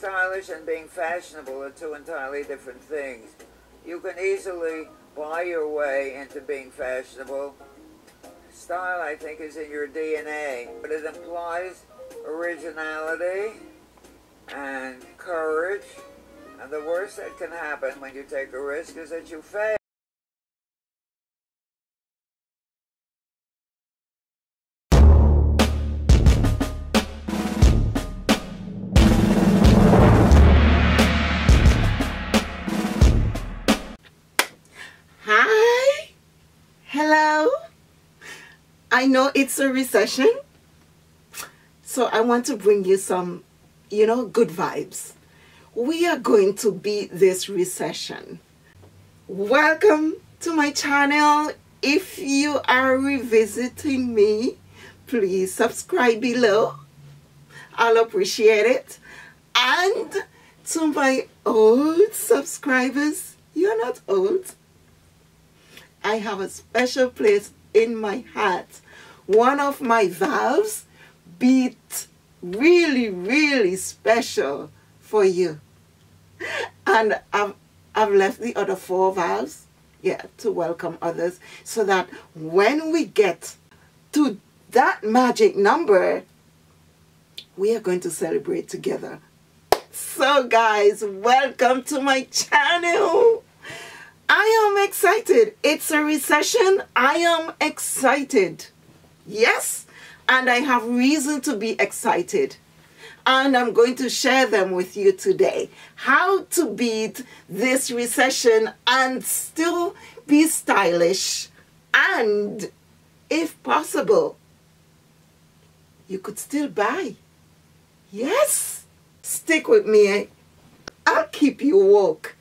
stylish and being fashionable are two entirely different things. You can easily buy your way into being fashionable. Style, I think, is in your DNA, but it implies originality and courage. And the worst that can happen when you take a risk is that you fail. I know it's a recession. So I want to bring you some, you know, good vibes. We are going to beat this recession. Welcome to my channel. If you are revisiting me, please subscribe below. I'll appreciate it. And to my old subscribers, you're not old. I have a special place in my heart. One of my valves beat really, really special for you. And I've, I've left the other four valves, yeah, to welcome others so that when we get to that magic number, we are going to celebrate together. So guys, welcome to my channel. Excited. It's a recession. I am excited. Yes, and I have reason to be excited. And I'm going to share them with you today. How to beat this recession and still be stylish. And if possible, you could still buy. Yes, stick with me. I'll keep you woke.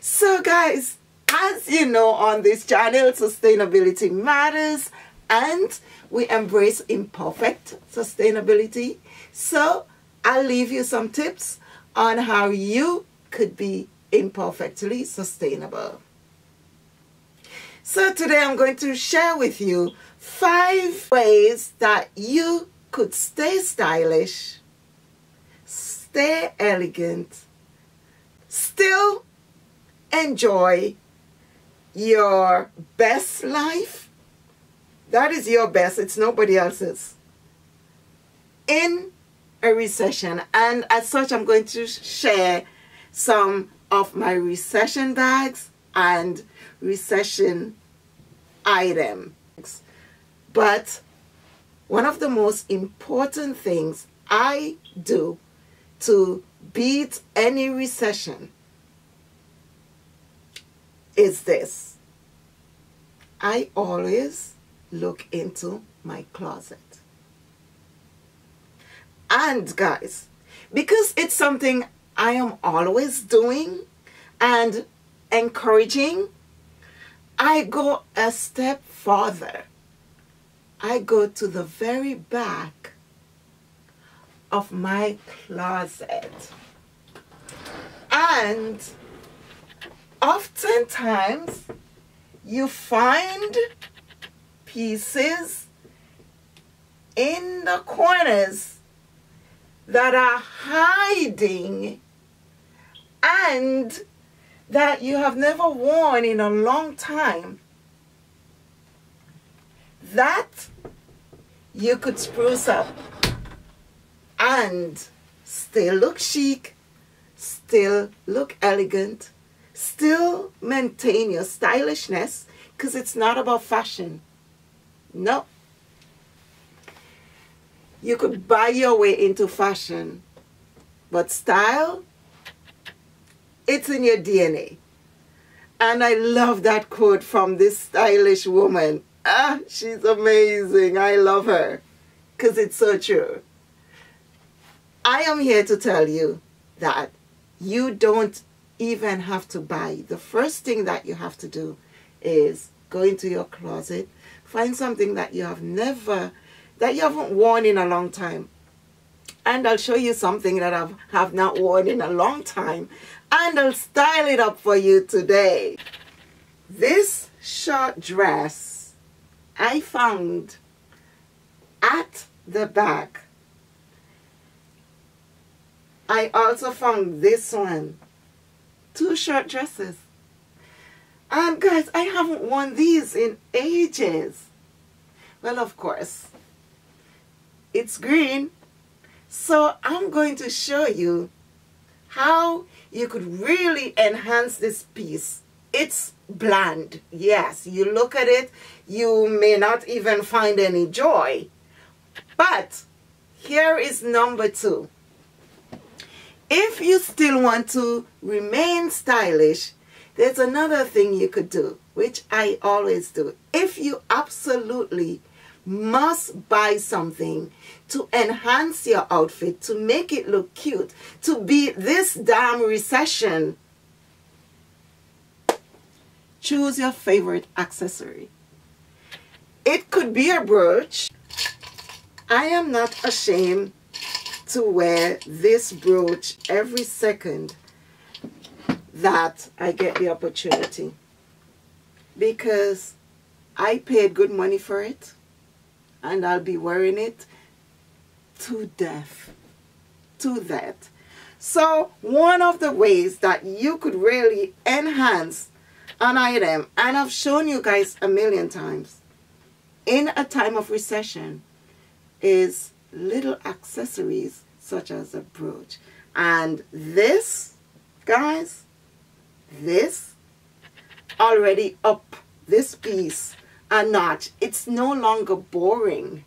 So, guys, as you know on this channel, sustainability matters and we embrace imperfect sustainability. So I'll leave you some tips on how you could be imperfectly sustainable. So today I'm going to share with you five ways that you could stay stylish, stay elegant, still enjoy your best life, that is your best, it's nobody else's, in a recession. And as such, I'm going to share some of my recession bags and recession items. But one of the most important things I do to beat any recession is this. I always look into my closet. And guys, because it's something I am always doing and encouraging, I go a step further. I go to the very back of my closet. And oftentimes you find pieces in the corners that are hiding and that you have never worn in a long time. That you could spruce up and still look chic, still look elegant, still maintain your stylishness because it's not about fashion. No. You could buy your way into fashion, but style, it's in your DNA. And I love that quote from this stylish woman. Ah, she's amazing. I love her because it's so true. I am here to tell you that you don't even have to buy. The first thing that you have to do is go into your closet, find something that you have never, that you haven't worn in a long time. And I'll show you something that I have not worn in a long time. And I'll style it up for you today. This short dress I found at the back. I also found this one. Two short dresses. And guys, I haven't worn these in ages. Well, of course, it's green. So I'm going to show you how you could really enhance this piece. It's bland. Yes, you look at it, you may not even find any joy. But here is number two. If you still want to remain stylish, there's another thing you could do, which I always do. If you absolutely must buy something to enhance your outfit, to make it look cute, to beat this damn recession, choose your favorite accessory. It could be a brooch. I am not ashamed to wear this brooch every second that I get the opportunity. Because I paid good money for it and I'll be wearing it to death to that so one of the ways that you could really enhance an item and I've shown you guys a million times in a time of recession is little accessories such as a brooch. And this, guys, this already up this piece a notch. It's no longer boring.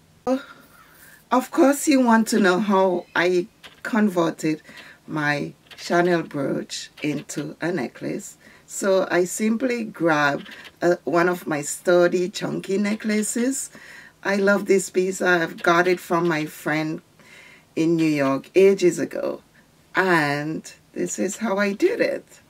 Of course, you want to know how I converted my Chanel brooch into a necklace. So I simply grab uh, one of my sturdy, chunky necklaces I love this piece. I've got it from my friend in New York ages ago. And this is how I did it.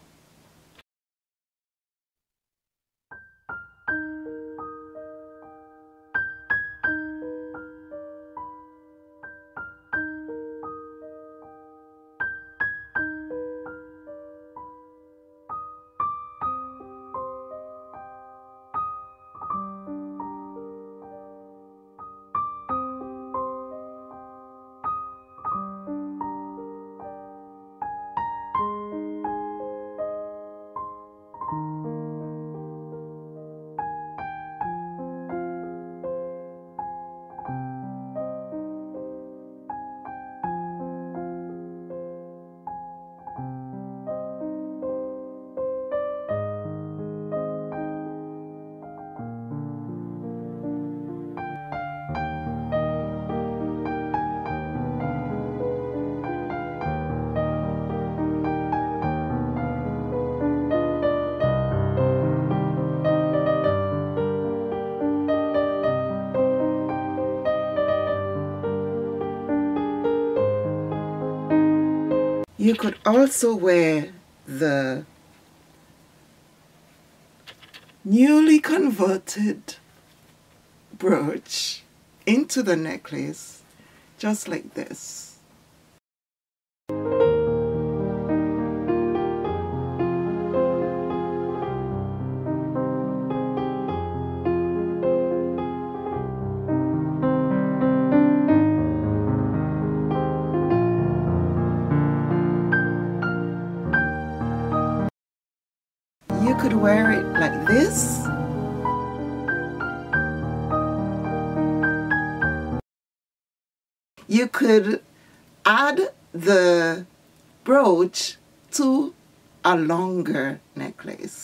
You could also wear the newly converted brooch into the necklace just like this. You could add the brooch to a longer necklace.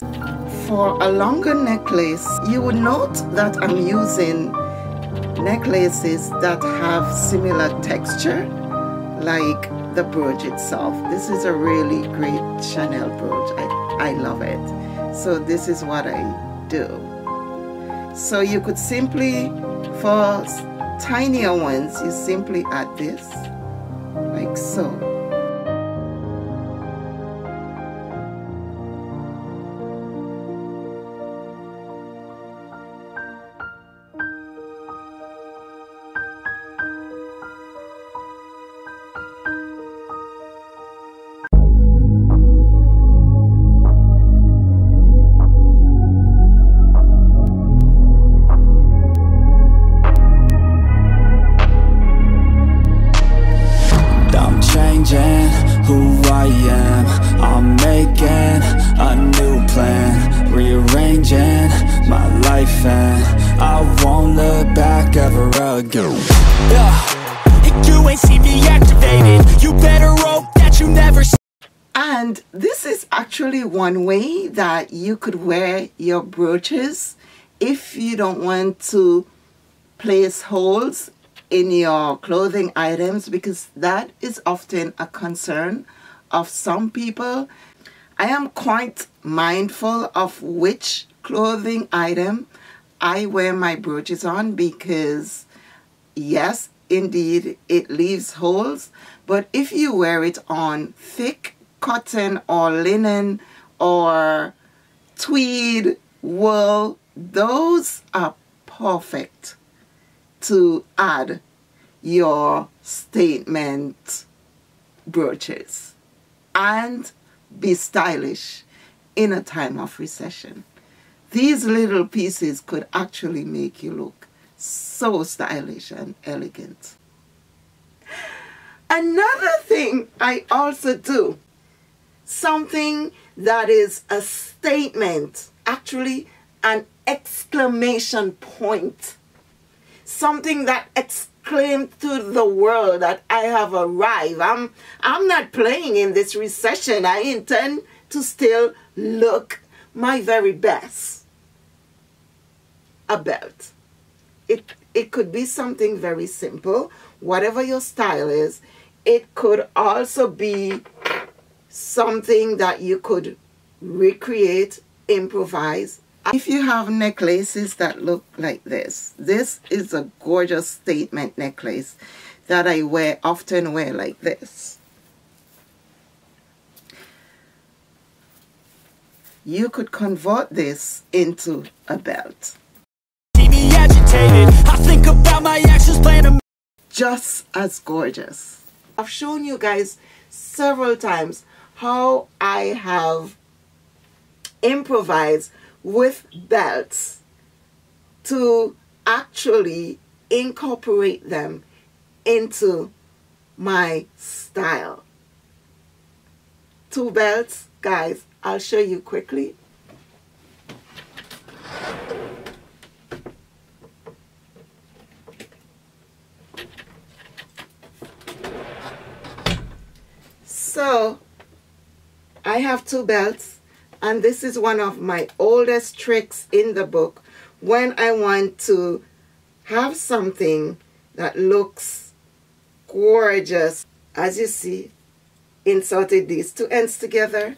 For a longer necklace, you would note that I'm using necklaces that have similar texture like the brooch itself. This is a really great Chanel brooch. I, I love it. So this is what I do. So you could simply, for tinier ones, you simply add this, like so. Am. I'm making a new plan Rearranging my life and I won't look back ever again. Yeah, you ain't see me activated You better hope that you never see And this is actually one way that you could wear your brooches if you don't want to place holes in your clothing items because that is often a concern of some people. I am quite mindful of which clothing item I wear my brooches on because yes, indeed, it leaves holes. But if you wear it on thick cotton or linen or tweed, wool, those are perfect to add your statement brooches and be stylish in a time of recession. These little pieces could actually make you look so stylish and elegant. Another thing I also do, something that is a statement, actually an exclamation point, something that exclaimed to the world that I have arrived. I'm, I'm not playing in this recession. I intend to still look my very best. A belt. It, it could be something very simple, whatever your style is. It could also be something that you could recreate, improvise. If you have necklaces that look like this, this is a gorgeous statement necklace that I wear, often wear like this. You could convert this into a belt. me agitated I think about my actions, plan to just as gorgeous. I've shown you guys several times how I have improvised with belts to actually incorporate them into my style. Two belts, guys, I'll show you quickly. So I have two belts and this is one of my oldest tricks in the book when I want to have something that looks gorgeous. As you see, inserted these two ends together,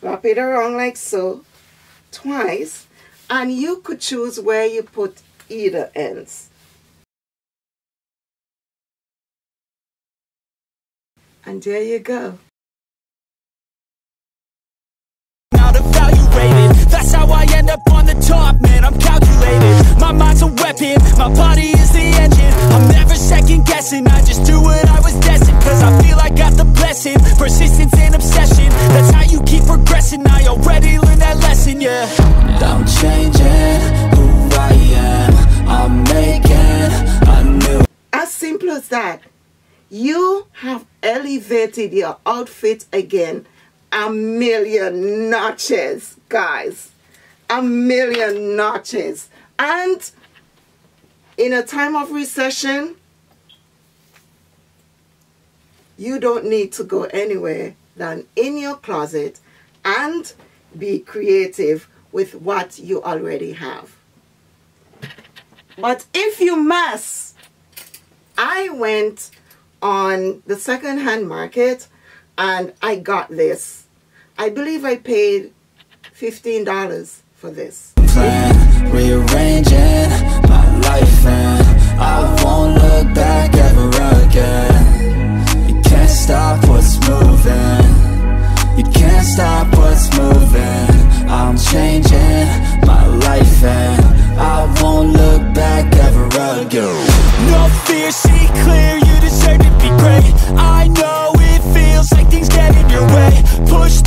wrap it around like so, twice, and you could choose where you put either ends. And there you go. End up on the top, man, I'm calculated. My mind's a weapon, my body is the engine. I'm never second guessing, I just do what I was destined Cause I feel I got the blessing, persistence and obsession That's how you keep progressing, I already learned that lesson, yeah. I'm changing who I am. I'm making a new As simple as that. You have elevated your outfit again. A million notches, guys. A million notches. And in a time of recession, you don't need to go anywhere than in your closet and be creative with what you already have. But if you must, I went on the second-hand market and I got this. I believe I paid $15 for this. plan Rearranging my life and I won't look back ever again. You can't stop what's moving. You can't stop what's moving. I'm changing my life and I won't look back ever again. No fear, see clear, you deserve to be great. I know it feels like things get in your way. Push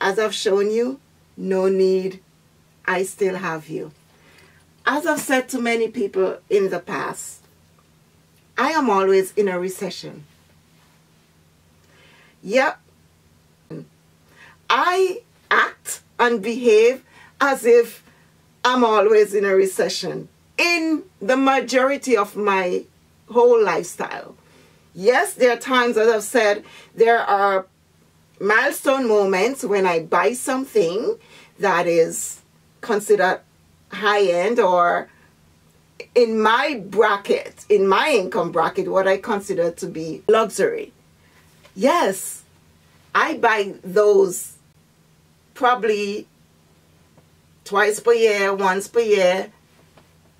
as I've shown you, no need. I still have you. As I've said to many people in the past, I am always in a recession. Yep. I act and behave as if I'm always in a recession in the majority of my whole lifestyle. Yes, there are times, as I've said, there are milestone moments when I buy something that is considered high end or in my bracket, in my income bracket, what I consider to be luxury. Yes, I buy those probably twice per year, once per year,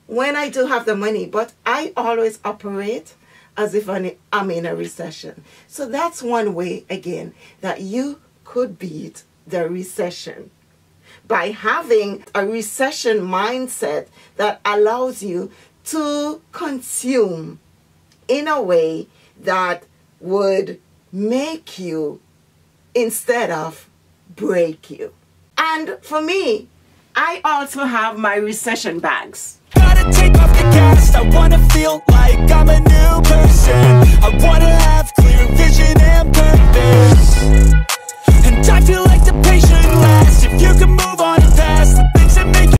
when I do have the money, but I always operate as if I'm in a recession. So that's one way, again, that you could beat the recession by having a recession mindset that allows you to consume in a way that would make you instead of break you. And for me, I also have my recession bags take off the cast. I wanna feel like I'm a new person. I wanna have clear vision and purpose. And I feel like the patient lasts If you can move on